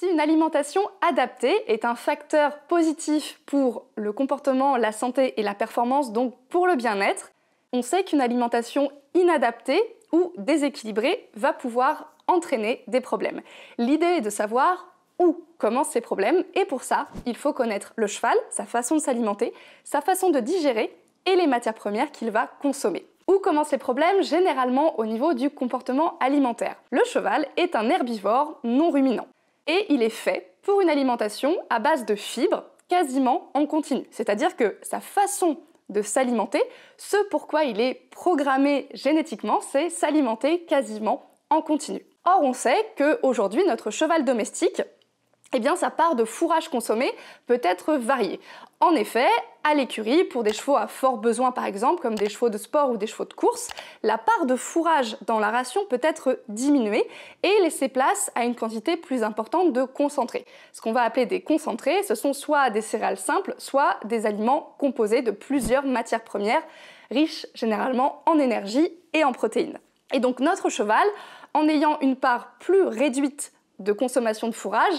Si une alimentation adaptée est un facteur positif pour le comportement, la santé et la performance, donc pour le bien-être, on sait qu'une alimentation inadaptée ou déséquilibrée va pouvoir entraîner des problèmes. L'idée est de savoir où commencent ces problèmes et pour ça, il faut connaître le cheval, sa façon de s'alimenter, sa façon de digérer et les matières premières qu'il va consommer. Où commencent les problèmes? Généralement au niveau du comportement alimentaire. Le cheval est un herbivore non ruminant et il est fait pour une alimentation à base de fibres quasiment en continu. C'est-à-dire que sa façon de s'alimenter, ce pourquoi il est programmé génétiquement, c'est s'alimenter quasiment en continu. Or, on sait qu'aujourd'hui, notre cheval domestique eh bien sa part de fourrage consommé peut être variée. En effet, l'écurie, pour des chevaux à fort besoin par exemple, comme des chevaux de sport ou des chevaux de course, la part de fourrage dans la ration peut être diminuée et laisser place à une quantité plus importante de concentrés. Ce qu'on va appeler des concentrés, ce sont soit des céréales simples, soit des aliments composés de plusieurs matières premières, riches généralement en énergie et en protéines. Et donc notre cheval, en ayant une part plus réduite de consommation de fourrage,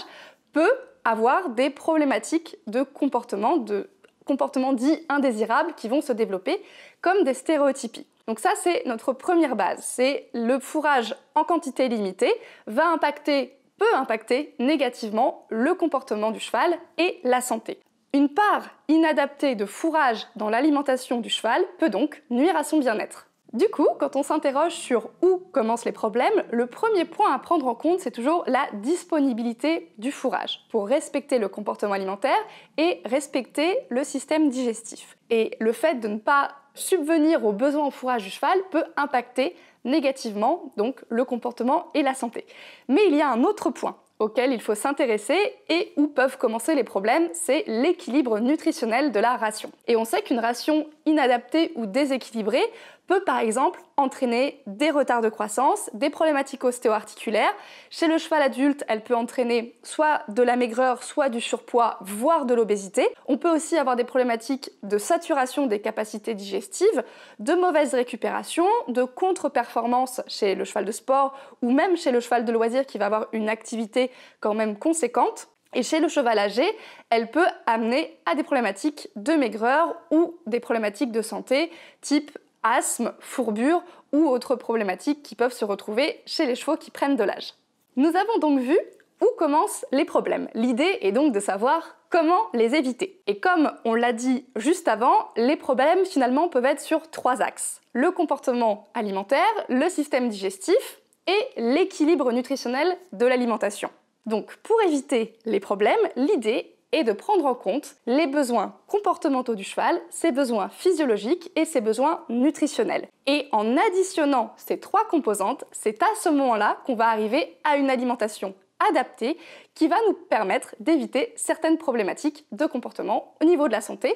peut avoir des problématiques de comportement, de comportements dits indésirables qui vont se développer, comme des stéréotypies. Donc ça, c'est notre première base. C'est le fourrage en quantité limitée va impacter, peut impacter négativement le comportement du cheval et la santé. Une part inadaptée de fourrage dans l'alimentation du cheval peut donc nuire à son bien-être. Du coup, quand on s'interroge sur où commencent les problèmes, le premier point à prendre en compte, c'est toujours la disponibilité du fourrage pour respecter le comportement alimentaire et respecter le système digestif. Et le fait de ne pas subvenir aux besoins en fourrage du cheval peut impacter négativement donc le comportement et la santé. Mais il y a un autre point auquel il faut s'intéresser et où peuvent commencer les problèmes, c'est l'équilibre nutritionnel de la ration. Et on sait qu'une ration inadaptée ou déséquilibrée peut par exemple entraîner des retards de croissance, des problématiques ostéo-articulaires. Chez le cheval adulte, elle peut entraîner soit de la maigreur, soit du surpoids, voire de l'obésité. On peut aussi avoir des problématiques de saturation des capacités digestives, de mauvaise récupération, de contre-performance chez le cheval de sport ou même chez le cheval de loisir qui va avoir une activité quand même conséquente. Et chez le cheval âgé, elle peut amener à des problématiques de maigreur ou des problématiques de santé type asthme, fourbure ou autres problématiques qui peuvent se retrouver chez les chevaux qui prennent de l'âge. Nous avons donc vu où commencent les problèmes. L'idée est donc de savoir comment les éviter. Et comme on l'a dit juste avant, les problèmes finalement peuvent être sur trois axes. Le comportement alimentaire, le système digestif et l'équilibre nutritionnel de l'alimentation. Donc pour éviter les problèmes, l'idée et de prendre en compte les besoins comportementaux du cheval, ses besoins physiologiques et ses besoins nutritionnels. Et en additionnant ces trois composantes, c'est à ce moment-là qu'on va arriver à une alimentation adaptée qui va nous permettre d'éviter certaines problématiques de comportement au niveau de la santé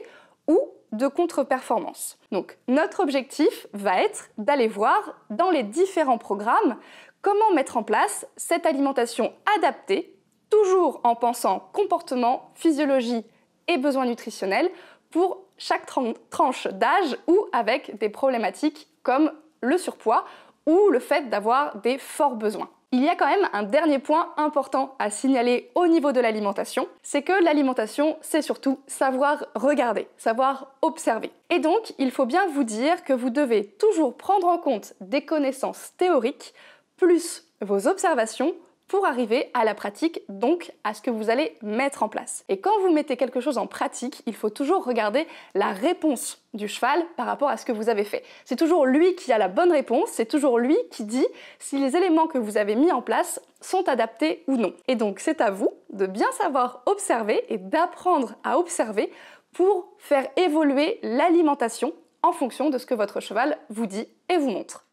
ou de contre-performance. Donc notre objectif va être d'aller voir dans les différents programmes comment mettre en place cette alimentation adaptée toujours en pensant comportement, physiologie et besoins nutritionnels pour chaque tranche d'âge ou avec des problématiques comme le surpoids ou le fait d'avoir des forts besoins. Il y a quand même un dernier point important à signaler au niveau de l'alimentation, c'est que l'alimentation, c'est surtout savoir regarder, savoir observer. Et donc, il faut bien vous dire que vous devez toujours prendre en compte des connaissances théoriques plus vos observations pour arriver à la pratique, donc à ce que vous allez mettre en place. Et quand vous mettez quelque chose en pratique, il faut toujours regarder la réponse du cheval par rapport à ce que vous avez fait. C'est toujours lui qui a la bonne réponse, c'est toujours lui qui dit si les éléments que vous avez mis en place sont adaptés ou non. Et donc c'est à vous de bien savoir observer et d'apprendre à observer pour faire évoluer l'alimentation en fonction de ce que votre cheval vous dit et vous montre.